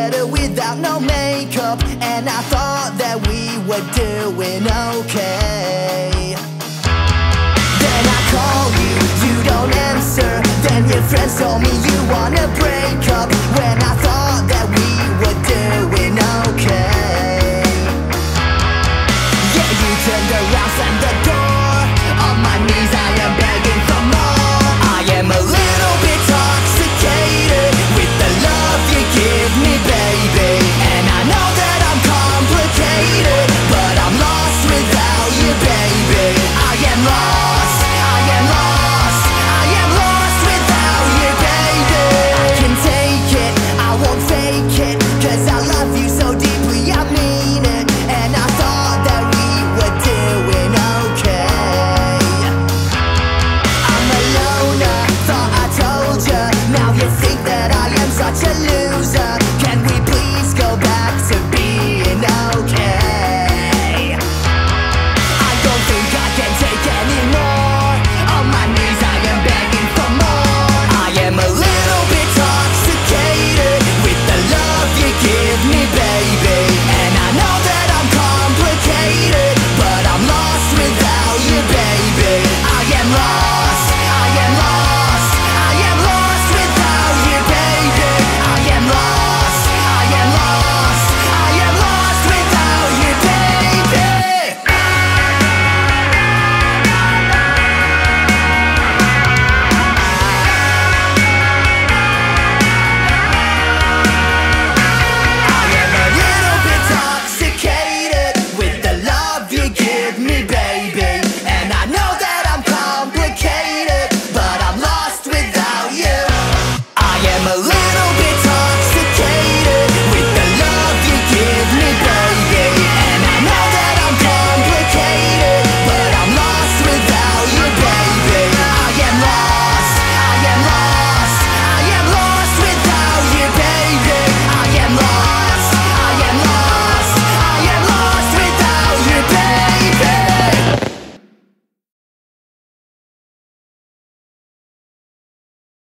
better without no makeup. And I thought that we were doing okay. Then I call you, you don't answer. Then your friends told me you wanna break up. When I thought that we were doing okay. Yeah, you turned around, slammed the